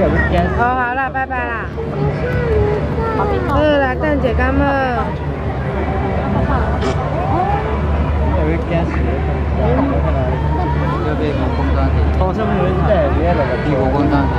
哦，好了，拜拜啦！对了，蛋姐干么？我没事。要被员工打。我带别的了。地员公打死。